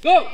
Go!